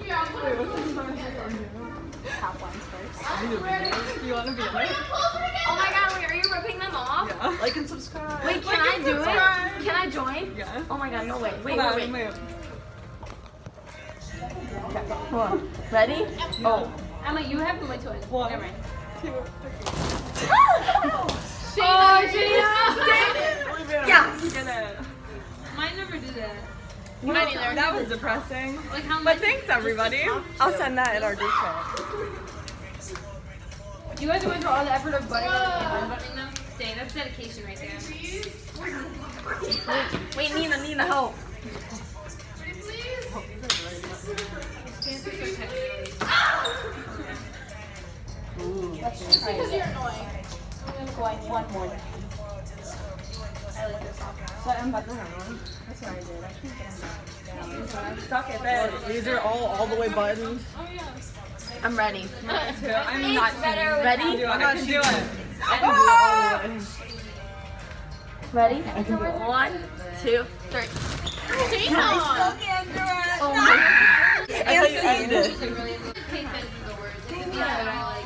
Yeah, you? Want to be? Oh my god, wait, are you ripping them off? Yeah. Like and subscribe. Wait, can like I do subscribe. it? Can I join? Yeah. Oh my god, no, way! Wait, wait, wait. wait. Okay, hold on. Ready? Oh. Emma, you have my toys. One. Never mind. Two, three. oh, Shayna! Oh, Shayna! Yes! You did it. Mine never did that. Mine either. That was depressing. Like how But thanks everybody. I'll send that in our group chat. You guys went through all the effort of butting them and buttoning them. Dang, that's dedication right there. Wait, Nina, Nina, help. Pants are so. Because you're annoying. I'm gonna go in one more. So I'm about to have. That's what I did. I can't get them I'm stuck at bed. These are all all the way buttoned. I'm ready. I'm not Ready? I'm not do it. Ready? One, two, three. I thought you ended. Like really, pay attention to the words. It could be, uh,